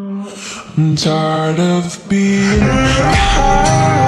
I'm tired of being high.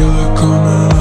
feel it coming